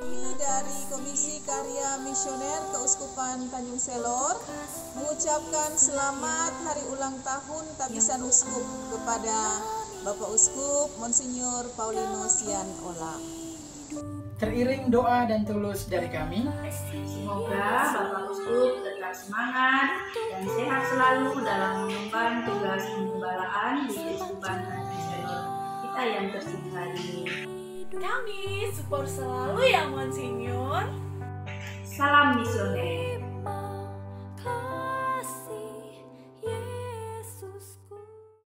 Kami dari Komisi Karya Misioner Keuskupan Tanjung Selor mengucapkan selamat hari ulang tahun Tabisan Uskup kepada Bapak Uskup Monsinyur Paulino Sian Ola. Teriring doa dan tulus dari kami, Semoga Bapak Uskup tetap semangat dan sehat selalu dalam mengemban tugas penggembalaan di Uskupan Tanjung Selor kita yang tercinta ini. Kami support selalu ya Monsinyur. Salam misioner.